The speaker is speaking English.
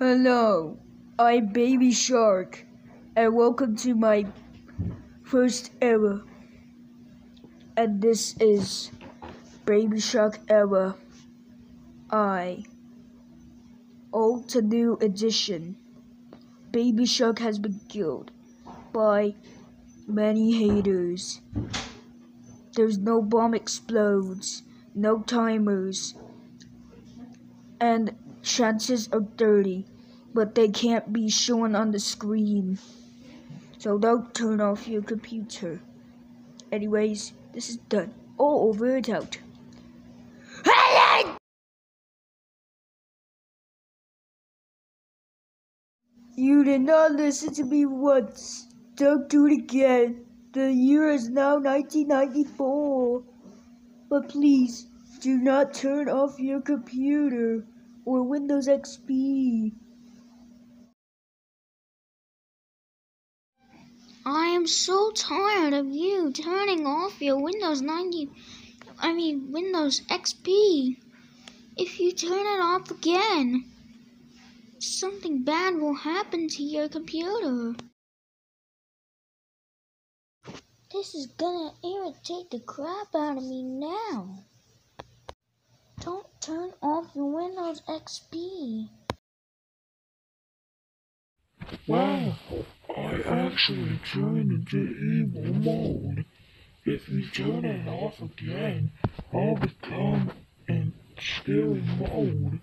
Hello, I'm Baby Shark, and welcome to my first ever. And this is Baby Shark Error I. Old to new edition. Baby Shark has been killed by many haters. There's no bomb explodes, no timers, and chances are 30, but they can't be shown on the screen. So don't turn off your computer. Anyways, this is done. All over and out. You did not listen to me once. Don't do it again. The year is now 1994. But please, do not turn off your computer or Windows XP. I am so tired of you turning off your Windows 90, I mean Windows XP. If you turn it off again, something bad will happen to your computer. This is gonna irritate the crap out of me now. Don't turn your Windows XP. Wow, I actually turned into evil mode. If you turn it off again, I'll become in scary mode.